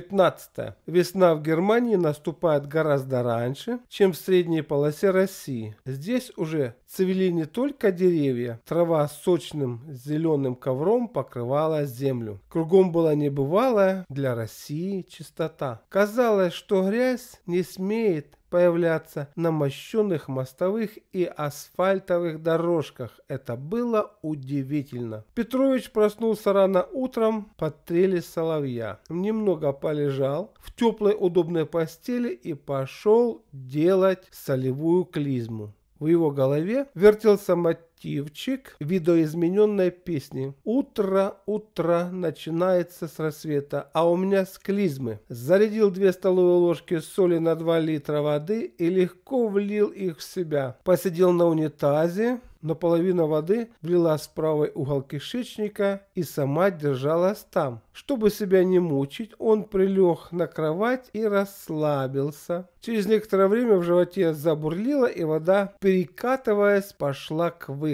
15. Весна в Германии наступает гораздо раньше, чем в средней полосе России. Здесь уже цвели не только деревья, трава с сочным зеленым ковром покрывала землю. Кругом была небывалая для России чистота. Казалось, что грязь не смеет появляться на мощенных мостовых и асфальтовых дорожках. Это было удивительно. Петрович проснулся рано утром под трели соловья. Немного полежал в теплой удобной постели и пошел делать солевую клизму. В его голове вертелся мотивчик видоизмененной песни. Утро, утро начинается с рассвета, а у меня склизмы. Зарядил две столовые ложки соли на 2 литра воды и легко влил их в себя. Посидел на унитазе, но половина воды влилась в правый угол кишечника и сама держалась там. Чтобы себя не мучить, он прилег на кровать и расслабился. Через некоторое время в животе забурлило, и вода, перекатываясь, пошла к выходу.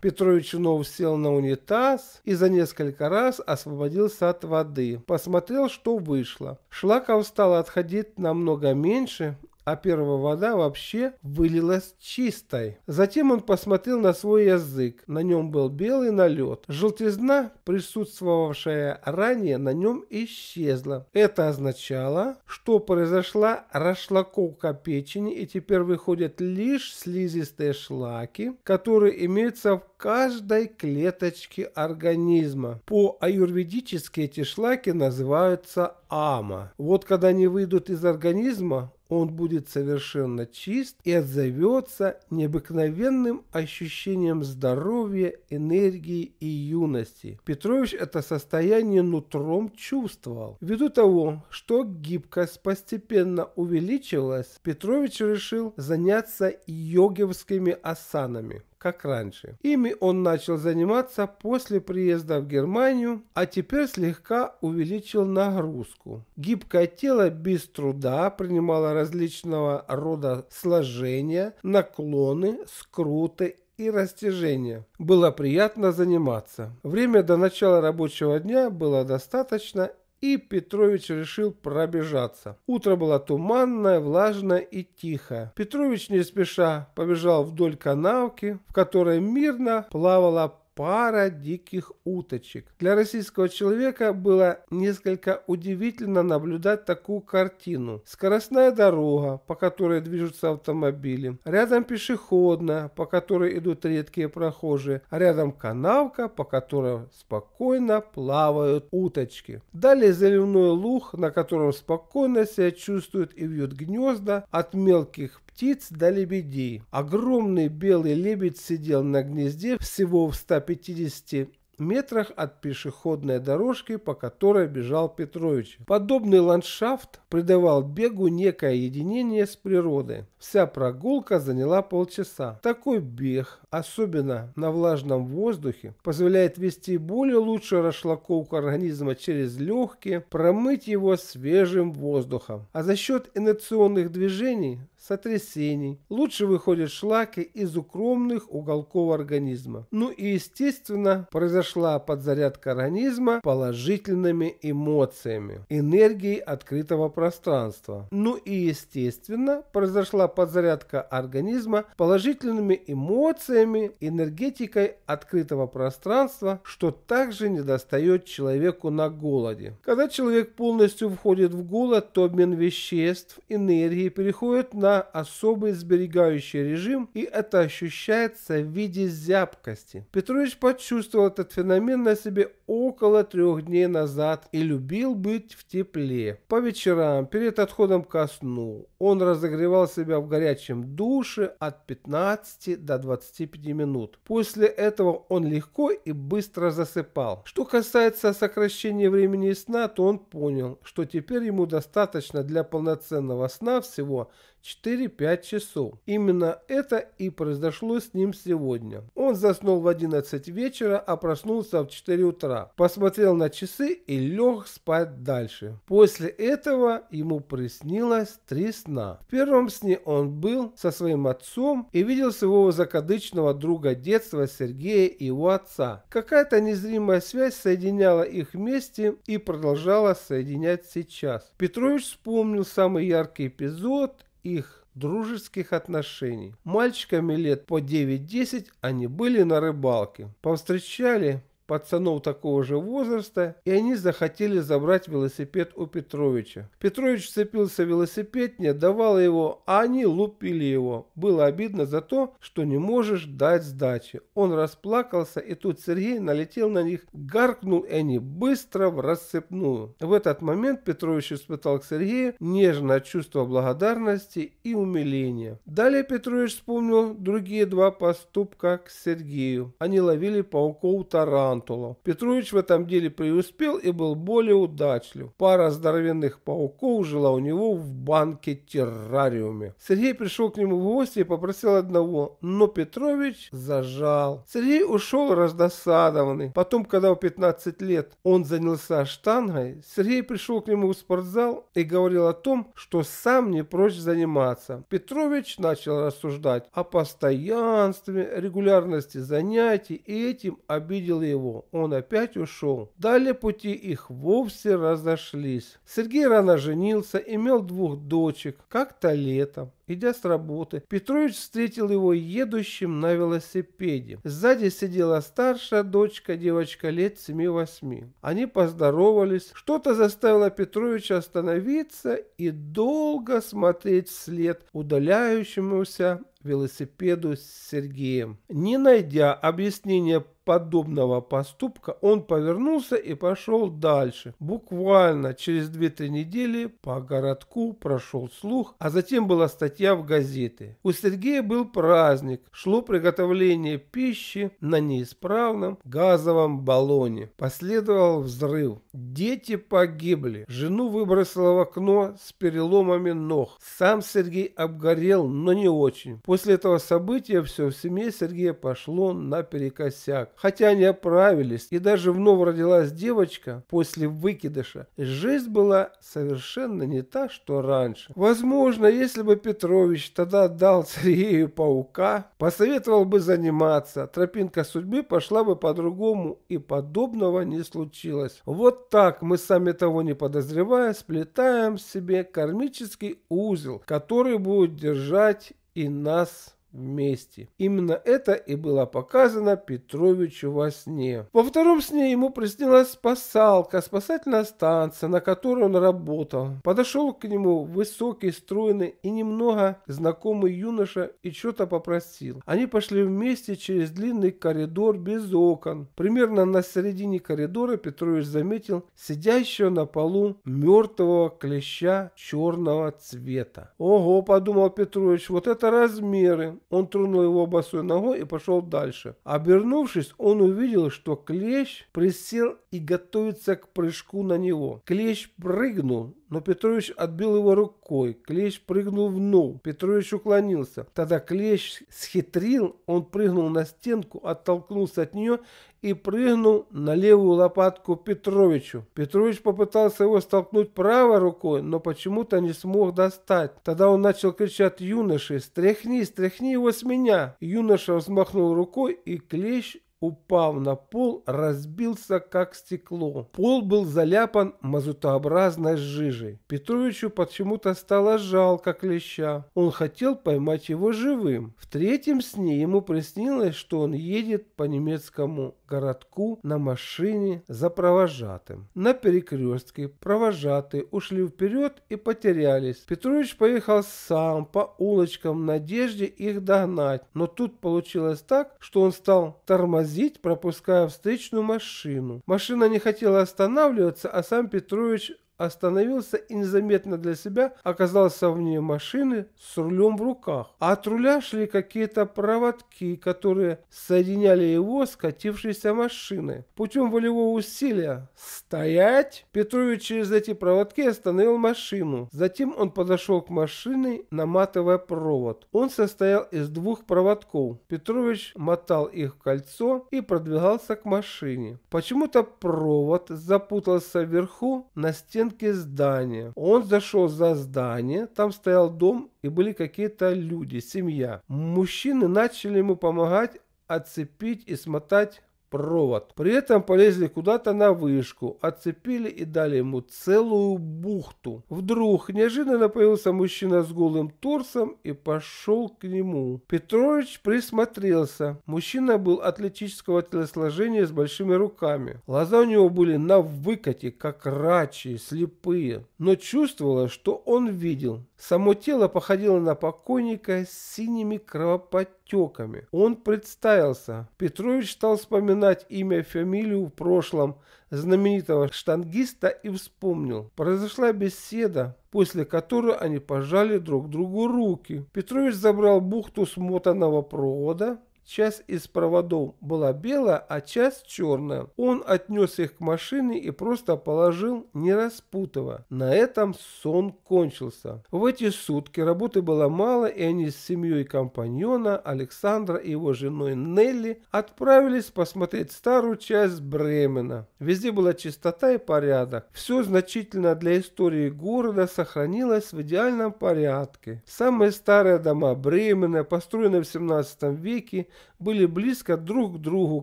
Петрович вновь сел на унитаз и за несколько раз освободился от воды. Посмотрел, что вышло. Шлаков стал отходить намного меньше, а первая вода вообще вылилась чистой. Затем он посмотрел на свой язык. На нем был белый налет. Желтизна, присутствовавшая ранее, на нем исчезла. Это означало, что произошла расшлаковка печени и теперь выходят лишь слизистые шлаки, которые имеются в каждой клеточке организма. По аюрведически эти шлаки называются ама. Вот когда они выйдут из организма, он будет совершенно чист и отзовется необыкновенным ощущением здоровья, энергии и юности. Петрович это состояние нутром чувствовал. Ввиду того, что гибкость постепенно увеличивалась, Петрович решил заняться йогевскими асанами как раньше. Ими он начал заниматься после приезда в Германию, а теперь слегка увеличил нагрузку. Гибкое тело без труда принимало различного рода сложения, наклоны, скруты и растяжения. Было приятно заниматься. Время до начала рабочего дня было достаточно и Петрович решил пробежаться. Утро было туманное, влажное и тихое. Петрович не спеша побежал вдоль канавки, в которой мирно плавала пара диких уточек. Для российского человека было несколько удивительно наблюдать такую картину. Скоростная дорога, по которой движутся автомобили. Рядом пешеходная, по которой идут редкие прохожие. А рядом канавка, по которой спокойно плавают уточки. Далее заливной луг, на котором спокойно себя чувствуют и вьют гнезда от мелких птиц до лебедей. Огромный белый лебедь сидел на гнезде всего в 150 метрах от пешеходной дорожки, по которой бежал Петрович. Подобный ландшафт придавал бегу некое единение с природой. Вся прогулка заняла полчаса. Такой бег, особенно на влажном воздухе, позволяет вести более лучшую расшлаковку организма через легкие, промыть его свежим воздухом. А за счет инерционных движений сотрясений. Лучше выходят шлаки из укромных уголков организма. Ну и естественно произошла подзарядка организма положительными эмоциями, энергией открытого пространства. Ну и естественно произошла подзарядка организма положительными эмоциями, энергетикой открытого пространства, что также не достает человеку на голоде. Когда человек полностью входит в голод, то обмен веществ, энергии переходит на особый сберегающий режим, и это ощущается в виде зябкости. Петрович почувствовал этот феномен на себе около трех дней назад и любил быть в тепле. По вечерам, перед отходом ко сну, он разогревал себя в горячем душе от 15 до 25 минут. После этого он легко и быстро засыпал. Что касается сокращения времени сна, то он понял, что теперь ему достаточно для полноценного сна всего 4-5 часов. Именно это и произошло с ним сегодня. Он заснул в 11 вечера, а проснулся в 4 утра. Посмотрел на часы и лег спать дальше. После этого ему приснилось три сна. В первом сне он был со своим отцом и видел своего закадычного друга детства Сергея и его отца. Какая-то незримая связь соединяла их вместе и продолжала соединять сейчас. Петрович вспомнил самый яркий эпизод их дружеских отношений. Мальчиками лет по 9-10 они были на рыбалке. Повстречали пацанов такого же возраста, и они захотели забрать велосипед у Петровича. Петрович вцепился в велосипед, не отдавал его, а они лупили его. Было обидно за то, что не можешь дать сдачи. Он расплакался, и тут Сергей налетел на них, гаркнул, и они быстро в рассыпную. В этот момент Петрович испытал к Сергею нежное чувство благодарности и умиления. Далее Петрович вспомнил другие два поступка к Сергею. Они ловили пауков таран тарантулов. Петрович в этом деле преуспел и был более удачлив. Пара здоровенных пауков жила у него в банке-террариуме. Сергей пришел к нему в гости и попросил одного, но Петрович зажал. Сергей ушел раздосадованный. Потом, когда в 15 лет он занялся штангой, Сергей пришел к нему в спортзал и говорил о том, что сам не прочь заниматься. Петрович начал рассуждать о постоянстве, регулярности занятий и этим обидел его его, он опять ушел. Далее пути их вовсе разошлись. Сергей рано женился, имел двух дочек. Как-то летом, идя с работы, Петрович встретил его едущим на велосипеде. Сзади сидела старшая дочка, девочка лет 7-8. Они поздоровались. Что-то заставило Петровича остановиться и долго смотреть вслед удаляющемуся велосипеду с Сергеем. Не найдя объяснения подобного поступка, он повернулся и пошел дальше. Буквально через 2-3 недели по городку прошел слух, а затем была статья в газеты. У Сергея был праздник, шло приготовление пищи на неисправном газовом баллоне. Последовал взрыв. Дети погибли. Жену выбросило в окно с переломами ног. Сам Сергей обгорел, но не очень. После этого события все в семье Сергея пошло наперекосяк. Хотя они оправились, и даже вновь родилась девочка после выкидыша, жизнь была совершенно не та, что раньше. Возможно, если бы Петрович тогда дал Сергею паука, посоветовал бы заниматься, тропинка судьбы пошла бы по-другому, и подобного не случилось. Вот так мы сами того не подозревая, сплетаем себе кармический узел, который будет держать и нас вместе. Именно это и было показано Петровичу во сне. Во втором сне ему приснилась спасалка, спасательная станция, на которой он работал. Подошел к нему высокий, стройный и немного знакомый юноша и что-то попросил. Они пошли вместе через длинный коридор без окон. Примерно на середине коридора Петрович заметил сидящего на полу мертвого клеща черного цвета. Ого, подумал Петрович, вот это размеры. Он тронул его босой ногой и пошел дальше. Обернувшись, он увидел, что клещ присел и готовится к прыжку на него. Клещ прыгнул, но Петрович отбил его рукой. Клещ прыгнул вновь. Петрович уклонился. Тогда Клещ схитрил, он прыгнул на стенку, оттолкнулся от нее и прыгнул на левую лопатку Петровичу. Петрович попытался его столкнуть правой рукой, но почему-то не смог достать. Тогда он начал кричать юноше «Стряхни, стряхни его с меня!» Юноша взмахнул рукой, и клещ упав на пол, разбился как стекло. Пол был заляпан мазутообразной жижей. Петровичу почему-то стало жалко клеща. Он хотел поймать его живым. В третьем сне ему приснилось, что он едет по немецкому городку на машине за провожатым. На перекрестке провожатые ушли вперед и потерялись. Петрович поехал сам по улочкам в надежде их догнать, но тут получилось так, что он стал тормозить, пропуская встречную машину. Машина не хотела останавливаться, а сам Петрович остановился и незаметно для себя оказался вне машины с рулем в руках. А от руля шли какие-то проводки, которые соединяли его с катившейся машиной. Путем волевого усилия «Стоять!» Петрович через эти проводки остановил машину. Затем он подошел к машине, наматывая провод. Он состоял из двух проводков. Петрович мотал их в кольцо и продвигался к машине. Почему-то провод запутался вверху на стене стенке здания. Он зашел за здание, там стоял дом и были какие-то люди, семья. Мужчины начали ему помогать отцепить и смотать провод. При этом полезли куда-то на вышку, отцепили и дали ему целую бухту. Вдруг неожиданно появился мужчина с голым торсом и пошел к нему. Петрович присмотрелся. Мужчина был атлетического телосложения с большими руками. Глаза у него были на выкате, как рачи, слепые. Но чувствовалось, что он видел. Само тело походило на покойника с синими кровоподтеками. Он представился. Петрович стал вспоминать имя и фамилию в прошлом знаменитого штангиста и вспомнил. Произошла беседа, после которой они пожали друг другу руки. Петрович забрал бухту смотанного провода, Часть из проводов была белая, а часть черная. Он отнес их к машине и просто положил, не распутывая. На этом сон кончился. В эти сутки работы было мало, и они с семьей компаньона Александра и его женой Нелли отправились посмотреть старую часть Бремена. Везде была чистота и порядок. Все значительно для истории города сохранилось в идеальном порядке. Самые старые дома Бремена, построенные в 17 веке, были близко друг к другу,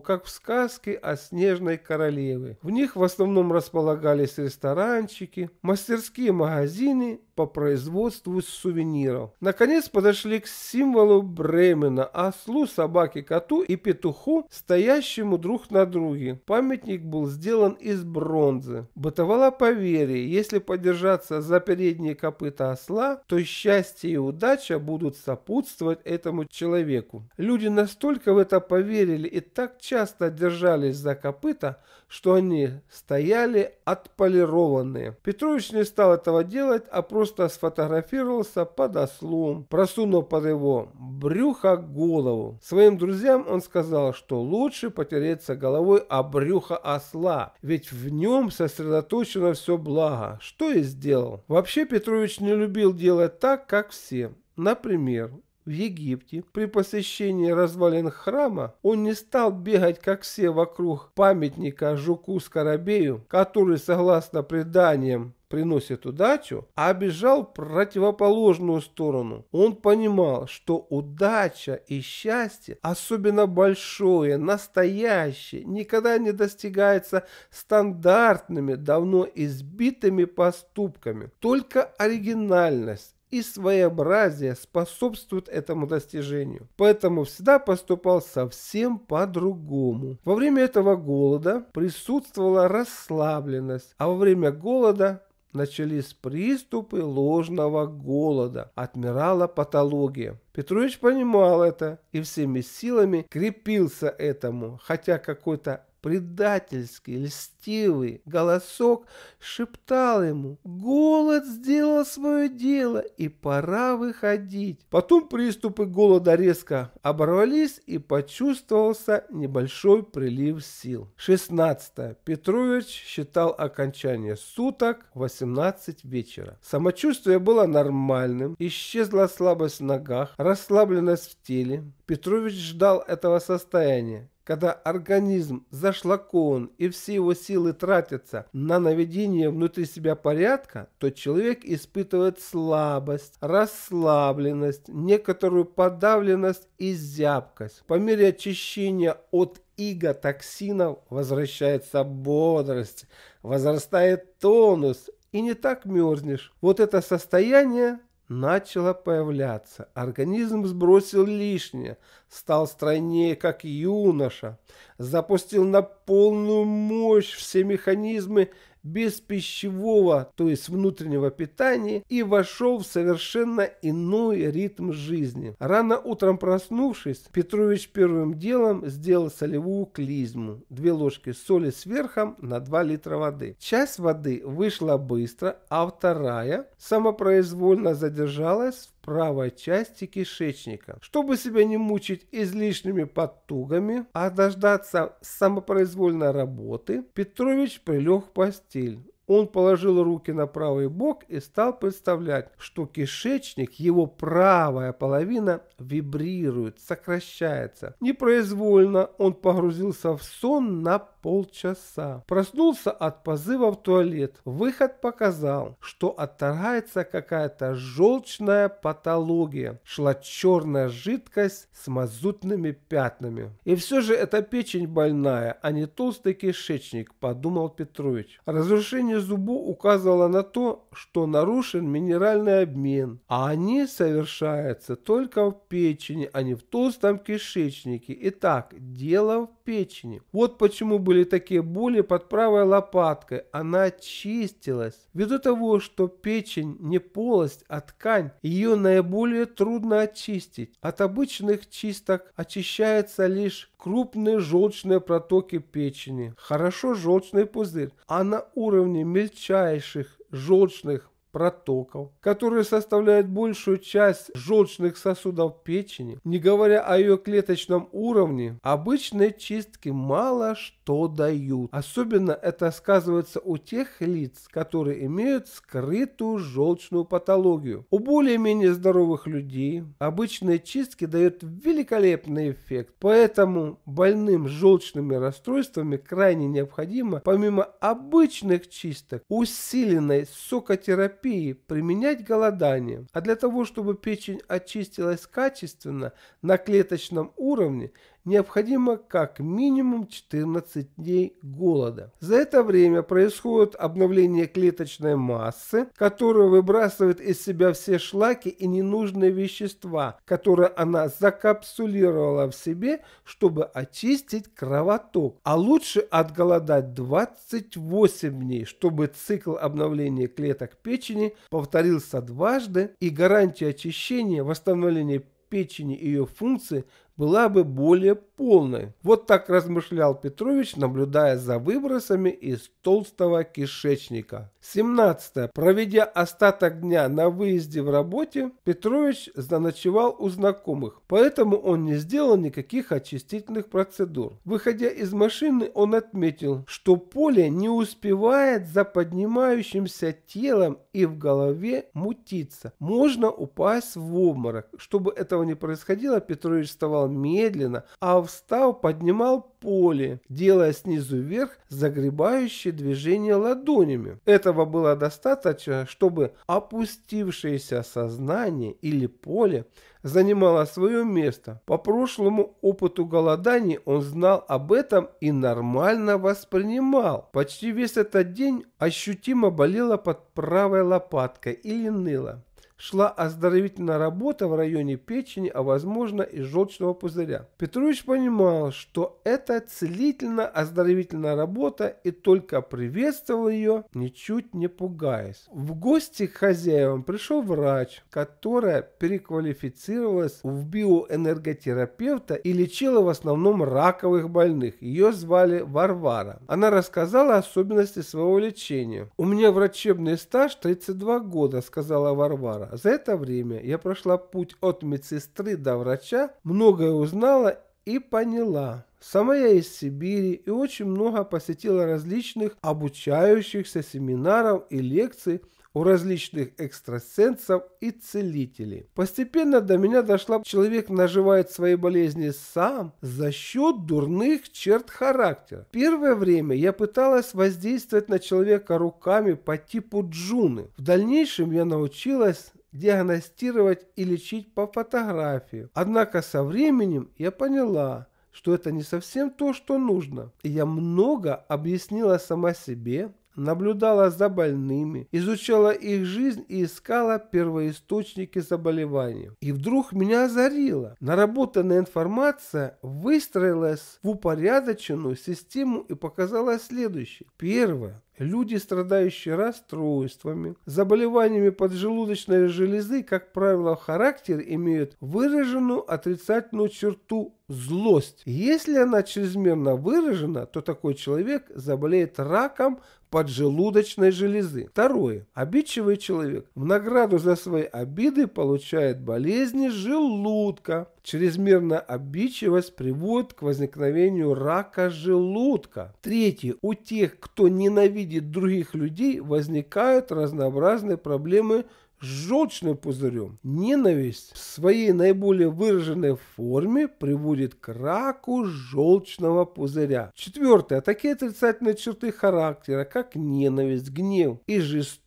как в сказке о снежной королеве. В них в основном располагались ресторанчики, мастерские магазины по производству сувениров. Наконец подошли к символу Бремена, ослу, собаке, коту и петуху, стоящему друг на друге. Памятник был сделан из бронзы. Бытовало поверье, если подержаться за передние копыта осла, то счастье и удача будут сопутствовать этому человеку. Люди настолько в это поверили и так часто держались за копыта, что они стояли отполированные. Петрович не стал этого делать, а просто сфотографировался под ослом, просунув под его брюхо голову. Своим друзьям он сказал, что лучше потереться головой о брюхо осла, ведь в нем сосредоточено все благо, что и сделал. Вообще Петрович не любил делать так, как все. Например, в Египте при посещении развалин храма он не стал бегать, как все, вокруг памятника Жуку-Скоробею, который, согласно преданиям, приносит удачу, а бежал в противоположную сторону. Он понимал, что удача и счастье, особенно большое, настоящее, никогда не достигается стандартными, давно избитыми поступками. Только оригинальность и своеобразие способствуют этому достижению. Поэтому всегда поступал совсем по-другому. Во время этого голода присутствовала расслабленность, а во время голода начались приступы ложного голода, отмирала патология. Петрович понимал это и всеми силами крепился этому, хотя какой-то предательский, льстивый голосок шептал ему «Голод сделал свое дело, и пора выходить». Потом приступы голода резко оборвались, и почувствовался небольшой прилив сил. 16. Петрович считал окончание суток 18 вечера. Самочувствие было нормальным, исчезла слабость в ногах, расслабленность в теле. Петрович ждал этого состояния. Когда организм зашлакован и все его силы тратятся на наведение внутри себя порядка, то человек испытывает слабость, расслабленность, некоторую подавленность и зябкость. По мере очищения от иго токсинов возвращается бодрость, возрастает тонус и не так мерзнешь. Вот это состояние начало появляться. Организм сбросил лишнее, стал стройнее, как юноша, запустил на полную мощь все механизмы без пищевого, то есть внутреннего питания, и вошел в совершенно иной ритм жизни. Рано утром проснувшись, Петрович первым делом сделал солевую клизму. Две ложки соли сверхом на 2 литра воды. Часть воды вышла быстро, а вторая самопроизвольно задержалась правой части кишечника. Чтобы себя не мучить излишними подтугами, а дождаться самопроизвольной работы, Петрович прилег в постель. Он положил руки на правый бок и стал представлять, что кишечник, его правая половина, вибрирует, сокращается. Непроизвольно он погрузился в сон на полчаса. Проснулся от позыва в туалет. Выход показал, что отторгается какая-то желчная патология. Шла черная жидкость с мазутными пятнами. И все же это печень больная, а не толстый кишечник, подумал Петрович. Разрушение зубу указывало на то, что нарушен минеральный обмен, а они совершаются только в печени, а не в толстом кишечнике. Итак, дело в печени. Вот почему были такие боли под правой лопаткой. Она чистилась. Ввиду того, что печень не полость, а ткань, ее наиболее трудно очистить. От обычных чисток очищается лишь крупные желчные протоки печени, хорошо желчный пузырь, а на уровне мельчайших желчных протоков, которые составляют большую часть желчных сосудов печени, не говоря о ее клеточном уровне, обычные чистки мало что дают. Особенно это сказывается у тех лиц, которые имеют скрытую желчную патологию. У более-менее здоровых людей обычные чистки дают великолепный эффект. Поэтому больным желчными расстройствами крайне необходимо, помимо обычных чисток, усиленной сокотерапии терапии применять голодание, а для того, чтобы печень очистилась качественно на клеточном уровне, необходимо как минимум 14 дней голода. За это время происходит обновление клеточной массы, которая выбрасывает из себя все шлаки и ненужные вещества, которые она закапсулировала в себе, чтобы очистить кровоток. А лучше отголодать 28 дней, чтобы цикл обновления клеток печени повторился дважды и гарантия очищения, восстановления печени и ее функции была бы более полной. Вот так размышлял Петрович, наблюдая за выбросами из толстого кишечника. 17. Проведя остаток дня на выезде в работе, Петрович заночевал у знакомых, поэтому он не сделал никаких очистительных процедур. Выходя из машины, он отметил, что поле не успевает за поднимающимся телом и в голове мутиться. Можно упасть в обморок. Чтобы этого не происходило, Петрович вставал медленно, а встав поднимал поле, делая снизу вверх загребающие движения ладонями. Этого было достаточно, чтобы опустившееся сознание или поле занимало свое место. По прошлому опыту голоданий он знал об этом и нормально воспринимал. Почти весь этот день ощутимо болело под правой лопаткой или ныло шла оздоровительная работа в районе печени, а возможно и желчного пузыря. Петрович понимал, что это целительно-оздоровительная работа и только приветствовал ее, ничуть не пугаясь. В гости к хозяевам пришел врач, которая переквалифицировалась в биоэнерготерапевта и лечила в основном раковых больных. Ее звали Варвара. Она рассказала особенности своего лечения. «У меня врачебный стаж 32 года», сказала Варвара. За это время я прошла путь от медсестры до врача, многое узнала и поняла. Сама я из Сибири и очень много посетила различных обучающихся семинаров и лекций у различных экстрасенсов и целителей. Постепенно до меня дошла, человек наживает свои болезни сам за счет дурных черт характера. Первое время я пыталась воздействовать на человека руками по типу джуны. В дальнейшем я научилась диагностировать и лечить по фотографии. Однако со временем я поняла, что это не совсем то, что нужно. И я много объяснила сама себе, наблюдала за больными, изучала их жизнь и искала первоисточники заболевания. И вдруг меня озарило. Наработанная информация выстроилась в упорядоченную систему и показала следующее. Первое. Люди, страдающие расстройствами, заболеваниями поджелудочной железы, как правило, в характере имеют выраженную отрицательную черту злость. Если она чрезмерно выражена, то такой человек заболеет раком поджелудочной железы. Второе. Обидчивый человек в награду за свои обиды получает болезни желудка. Чрезмерная обидчивость приводит к возникновению рака желудка. Третье. У тех, кто ненавидит других людей, возникают разнообразные проблемы с желчным пузырем. Ненависть в своей наиболее выраженной форме приводит к раку желчного пузыря. Четвертое. Такие отрицательные черты характера, как ненависть, гнев и жестокость,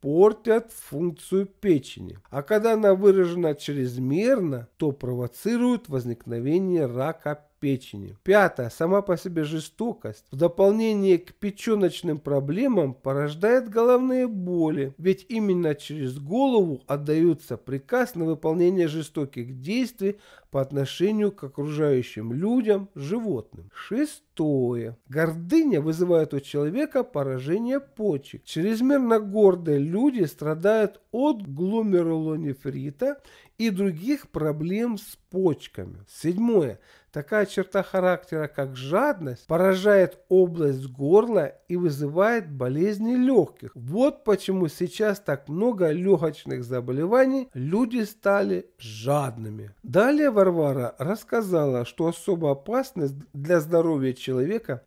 портят функцию печени. А когда она выражена чрезмерно, то провоцирует возникновение рака печени. Пятое. Сама по себе жестокость в дополнение к печеночным проблемам порождает головные боли, ведь именно через голову отдаются приказ на выполнение жестоких действий по отношению к окружающим людям, животным. Шестое. Гордыня вызывает у человека поражение почек. Чрезмерно гордые люди страдают от гломерулонефрита и других проблем с почками. Седьмое. Такая черта характера, как жадность, поражает область горла и вызывает болезни легких. Вот почему сейчас так много легочных заболеваний, люди стали жадными. Далее Варвара рассказала, что особо опасность для здоровья человека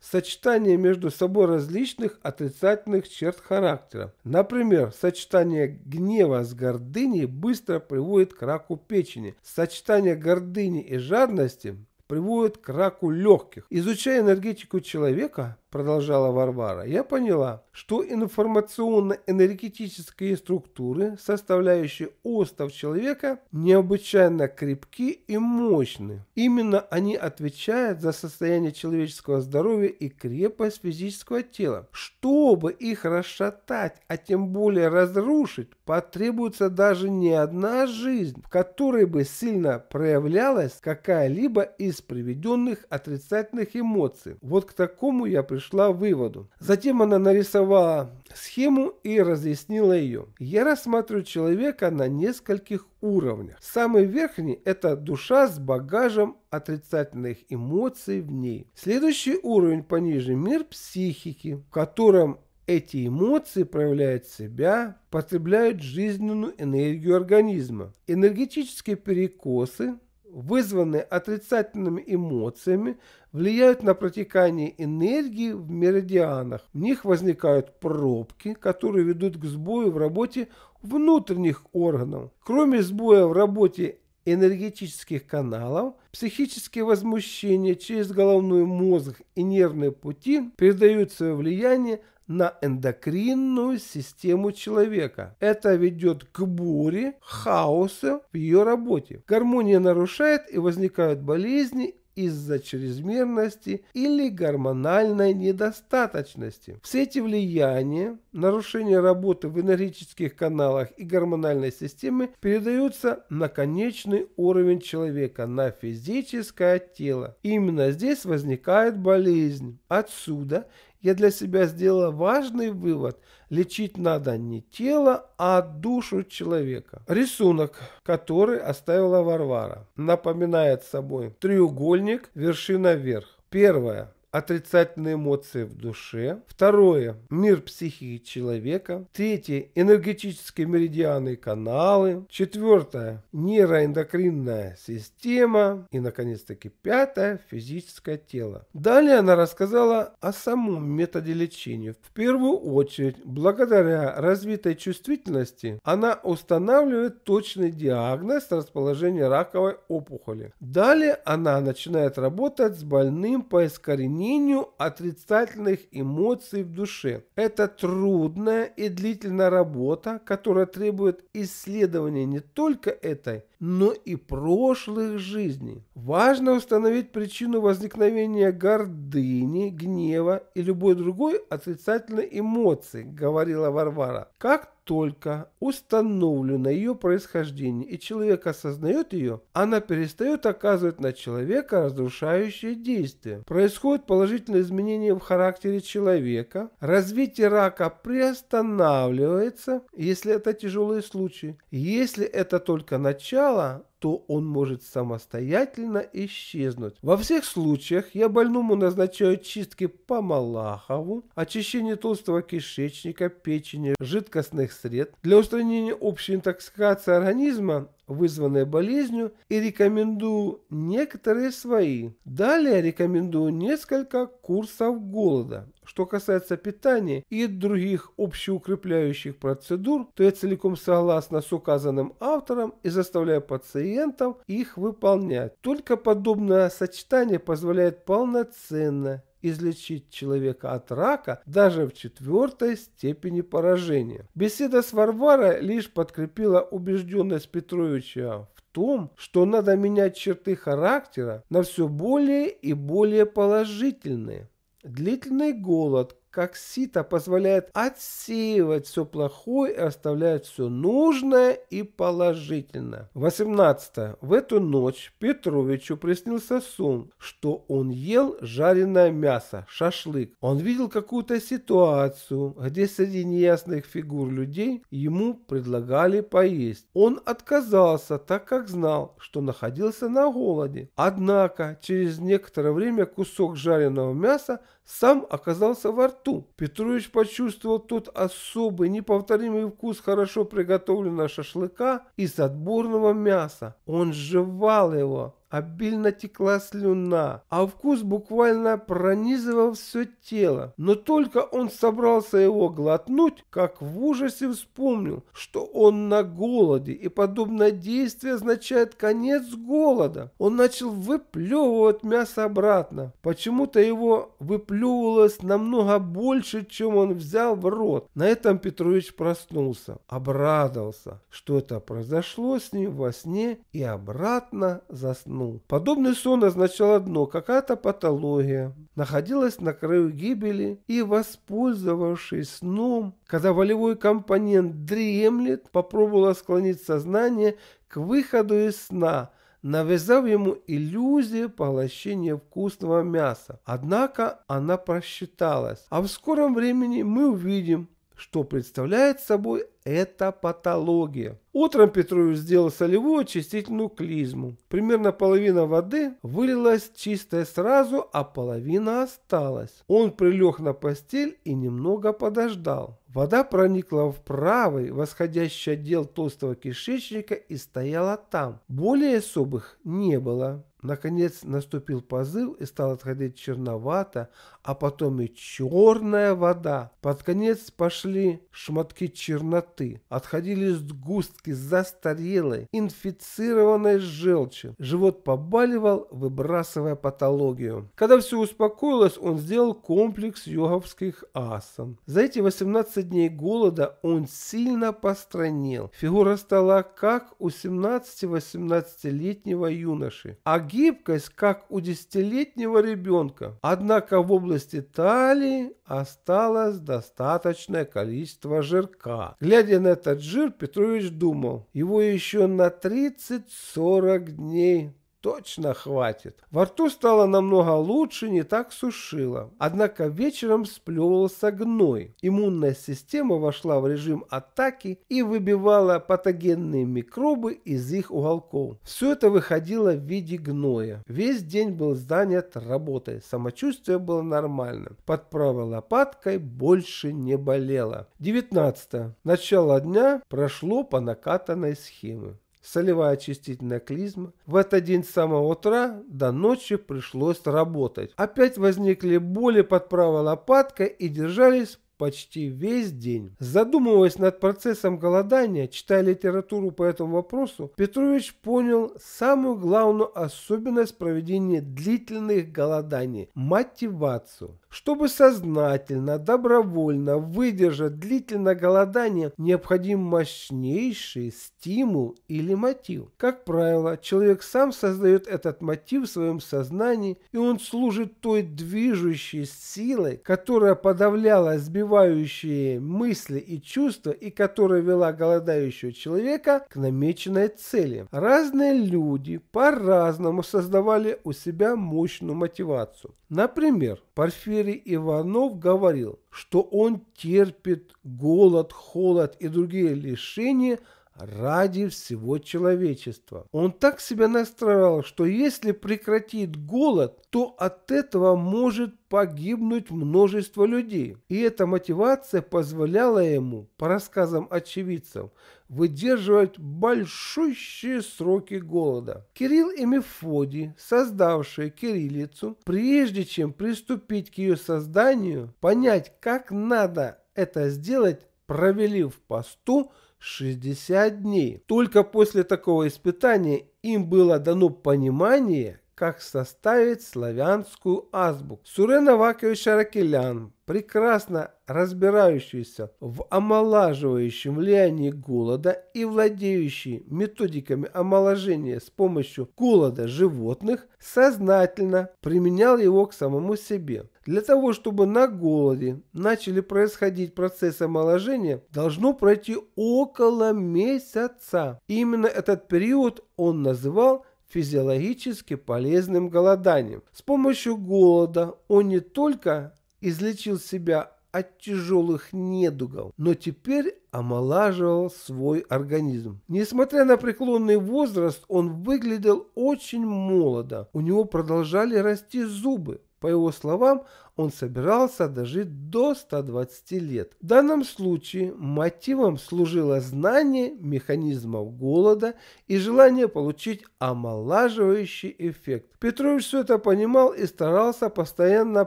сочетание между собой различных отрицательных черт характера. Например, сочетание гнева с гордыней быстро приводит к раку печени. Сочетание гордыни и жадности приводит к раку легких. Изучая энергетику человека, продолжала Варвара, я поняла, что информационно-энергетические структуры, составляющие остов человека, необычайно крепки и мощны. Именно они отвечают за состояние человеческого здоровья и крепость физического тела. Чтобы их расшатать, а тем более разрушить, потребуется даже не одна жизнь, в которой бы сильно проявлялась какая-либо из приведенных отрицательных эмоций. Вот к такому я пришла пришла к выводу. Затем она нарисовала схему и разъяснила ее. Я рассматриваю человека на нескольких уровнях. Самый верхний – это душа с багажем отрицательных эмоций в ней. Следующий уровень пониже – мир психики, в котором эти эмоции проявляют себя, потребляют жизненную энергию организма. Энергетические перекосы вызванные отрицательными эмоциями, влияют на протекание энергии в меридианах. В них возникают пробки, которые ведут к сбою в работе внутренних органов. Кроме сбоя в работе энергетических каналов, психические возмущения через головной мозг и нервные пути передают свое влияние на эндокринную систему человека. Это ведет к буре, хаосу в ее работе. Гармония нарушает и возникают болезни из-за чрезмерности или гормональной недостаточности. Все эти влияния, нарушение работы в энергетических каналах и гормональной системе передаются на конечный уровень человека, на физическое тело. Именно здесь возникает болезнь. Отсюда я для себя сделала важный вывод. Лечить надо не тело, а душу человека. Рисунок, который оставила Варвара, напоминает собой треугольник, вершина вверх. Первое отрицательные эмоции в душе. Второе – мир психики человека. Третье – энергетические меридианы и каналы. Четвертое – нейроэндокринная система. И, наконец-таки, пятое – физическое тело. Далее она рассказала о самом методе лечения. В первую очередь, благодаря развитой чувствительности, она устанавливает точный диагноз расположения раковой опухоли. Далее она начинает работать с больным по искоренению устранению отрицательных эмоций в душе. Это трудная и длительная работа, которая требует исследования не только этой, но и прошлых жизней. Важно установить причину возникновения гордыни, гнева и любой другой отрицательной эмоции, говорила Варвара. Как только установлено ее происхождение и человек осознает ее, она перестает оказывать на человека разрушающее действие. Происходит положительное изменение в характере человека, развитие рака приостанавливается, если это тяжелые случаи. Если это только начало, то он может самостоятельно исчезнуть. Во всех случаях я больному назначаю чистки по Малахову, очищение толстого кишечника, печени, жидкостных сред. Для устранения общей интоксикации организма вызванные болезнью, и рекомендую некоторые свои. Далее рекомендую несколько курсов голода. Что касается питания и других общеукрепляющих процедур, то я целиком согласна с указанным автором и заставляю пациентов их выполнять. Только подобное сочетание позволяет полноценно излечить человека от рака даже в четвертой степени поражения. Беседа с Варварой лишь подкрепила убежденность Петровича в том, что надо менять черты характера на все более и более положительные. Длительный голод, как сито позволяет отсеивать все плохое и оставлять все нужное и положительное. 18. В эту ночь Петровичу приснился сон, что он ел жареное мясо, шашлык. Он видел какую-то ситуацию, где среди неясных фигур людей ему предлагали поесть. Он отказался, так как знал, что находился на голоде. Однако через некоторое время кусок жареного мяса сам оказался во рту. Петрович почувствовал тот особый, неповторимый вкус хорошо приготовленного шашлыка из отборного мяса. Он жевал его, обильно текла слюна, а вкус буквально пронизывал все тело. Но только он собрался его глотнуть, как в ужасе вспомнил, что он на голоде, и подобное действие означает конец голода. Он начал выплевывать мясо обратно. Почему-то его выплевывалось намного больше, чем он взял в рот. На этом Петрович проснулся, обрадовался, что это произошло с ним во сне и обратно заснул заснул. Подобный сон означал одно – какая-то патология находилась на краю гибели и, воспользовавшись сном, когда волевой компонент дремлет, попробовала склонить сознание к выходу из сна – навязав ему иллюзию поглощения вкусного мяса. Однако она просчиталась. А в скором времени мы увидим, что представляет собой эта патология. Утром Петрович сделал солевую очистительную клизму. Примерно половина воды вылилась чистая сразу, а половина осталась. Он прилег на постель и немного подождал. Вода проникла в правый восходящий отдел толстого кишечника и стояла там. Более особых не было. Наконец наступил позыв и стал отходить черновато, а потом и черная вода. Под конец пошли шматки черноты. Отходили сгустки застарелой, инфицированной желчи. Живот побаливал, выбрасывая патологию. Когда все успокоилось, он сделал комплекс йоговских асан. За эти 18 дней голода он сильно постранил. Фигура стала как у 17-18-летнего юноши. А гибкость, как у десятилетнего ребенка. Однако в области талии осталось достаточное количество жирка. Глядя на этот жир, Петрович думал, его еще на 30-40 дней точно хватит. Во рту стало намного лучше, не так сушило. Однако вечером сплевывался гной. Иммунная система вошла в режим атаки и выбивала патогенные микробы из их уголков. Все это выходило в виде гноя. Весь день был занят работой. Самочувствие было нормальным. Под правой лопаткой больше не болело. 19. Начало дня прошло по накатанной схеме солевая очистительная клизма. В этот день с самого утра до ночи пришлось работать. Опять возникли боли под правой лопаткой и держались почти весь день. Задумываясь над процессом голодания, читая литературу по этому вопросу, Петрович понял самую главную особенность проведения длительных голоданий – мотивацию. Чтобы сознательно, добровольно выдержать длительное голодание, необходим мощнейший стимул или мотив. Как правило, человек сам создает этот мотив в своем сознании, и он служит той движущей силой, которая подавляла сбивающие мысли и чувства, и которая вела голодающего человека к намеченной цели. Разные люди по-разному создавали у себя мощную мотивацию. Например, Порфирий Иванов говорил, что он терпит голод, холод и другие лишения ради всего человечества. Он так себя настраивал, что если прекратит голод, то от этого может погибнуть множество людей. И эта мотивация позволяла ему, по рассказам очевидцев, выдерживать большущие сроки голода. Кирилл и Мефодий, создавшие кириллицу, прежде чем приступить к ее созданию, понять, как надо это сделать, провели в посту 60 дней. Только после такого испытания им было дано понимание, как составить славянскую азбуку. Сурен Авакович Аракелян, прекрасно разбирающийся в омолаживающем влиянии голода и владеющий методиками омоложения с помощью голода животных, сознательно применял его к самому себе. Для того, чтобы на голоде начали происходить процессы омоложения, должно пройти около месяца. Именно этот период он называл физиологически полезным голоданием. С помощью голода он не только излечил себя от тяжелых недугов, но теперь омолаживал свой организм. Несмотря на преклонный возраст, он выглядел очень молодо. У него продолжали расти зубы. По его словам, он собирался дожить до 120 лет. В данном случае мотивом служило знание механизмов голода и желание получить омолаживающий эффект. Петрович все это понимал и старался постоянно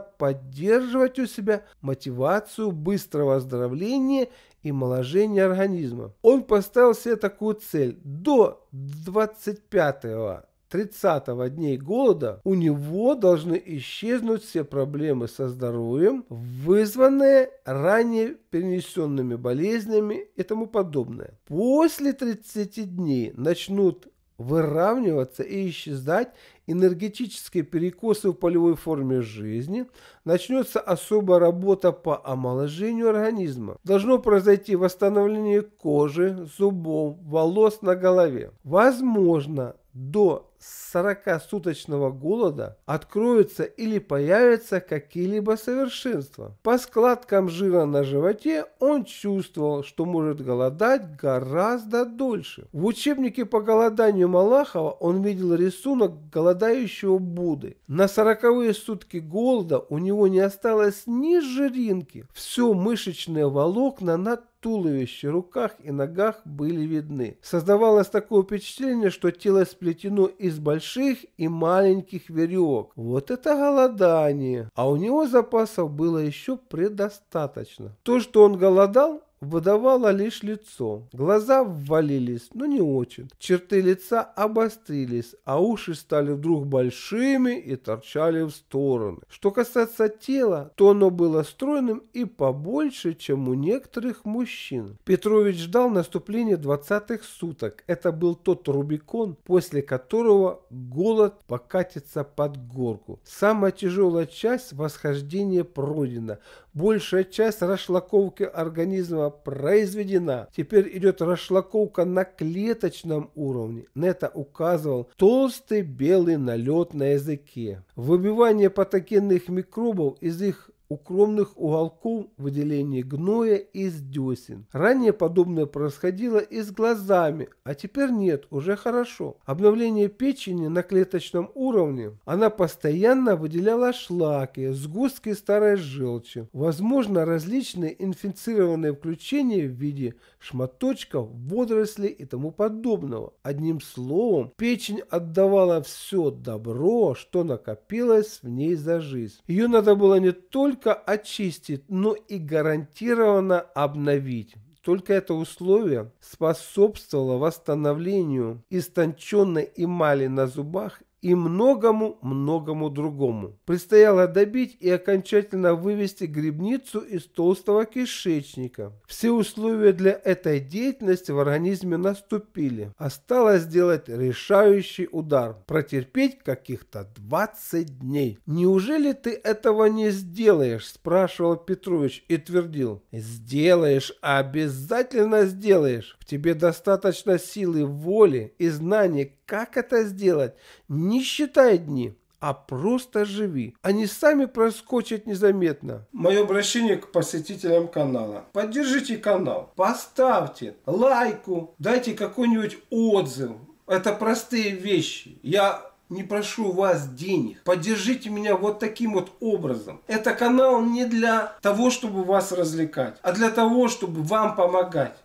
поддерживать у себя мотивацию быстрого оздоровления и моложения организма. Он поставил себе такую цель до 25 30 дней голода у него должны исчезнуть все проблемы со здоровьем, вызванные ранее перенесенными болезнями и тому подобное. После 30 дней начнут выравниваться и исчезать энергетические перекосы в полевой форме жизни, начнется особая работа по омоложению организма. Должно произойти восстановление кожи, зубов, волос на голове. Возможно, до 40-суточного голода откроются или появятся какие-либо совершенства. По складкам жира на животе он чувствовал, что может голодать гораздо дольше. В учебнике по голоданию Малахова он видел рисунок голодающего Будды. На 40 сутки голода у него не осталось ни жиринки. Все мышечные волокна на туловище, руках и ногах были видны. Создавалось такое впечатление, что тело сплетено из больших и маленьких веревок. Вот это голодание! А у него запасов было еще предостаточно. То, что он голодал, выдавало лишь лицо. Глаза ввалились, но не очень. Черты лица обострились, а уши стали вдруг большими и торчали в стороны. Что касается тела, то оно было стройным и побольше, чем у некоторых мужчин. Петрович ждал наступления 20-х суток. Это был тот Рубикон, после которого голод покатится под горку. Самая тяжелая часть восхождения пройдена. Большая часть расшлаковки организма произведена. Теперь идет расшлаковка на клеточном уровне. На это указывал толстый белый налет на языке. Выбивание патогенных микробов из их укромных уголков выделения гноя из десен. Ранее подобное происходило и с глазами, а теперь нет, уже хорошо. Обновление печени на клеточном уровне. Она постоянно выделяла шлаки, сгустки старой желчи. Возможно, различные инфицированные включения в виде шматочков, водорослей и тому подобного. Одним словом, печень отдавала все добро, что накопилось в ней за жизнь. Ее надо было не только очистить, но и гарантированно обновить. Только это условие способствовало восстановлению истонченной эмали на зубах и многому-многому другому. Предстояло добить и окончательно вывести грибницу из толстого кишечника. Все условия для этой деятельности в организме наступили. Осталось сделать решающий удар. Протерпеть каких-то 20 дней. «Неужели ты этого не сделаешь?» – спрашивал Петрович и твердил. «Сделаешь, обязательно сделаешь. В тебе достаточно силы воли и знаний, как это сделать. Не считай дни, а просто живи. Они сами проскочат незаметно. Мое обращение к посетителям канала. Поддержите канал, поставьте лайку, дайте какой-нибудь отзыв. Это простые вещи. Я не прошу вас денег. Поддержите меня вот таким вот образом. Это канал не для того, чтобы вас развлекать, а для того, чтобы вам помогать.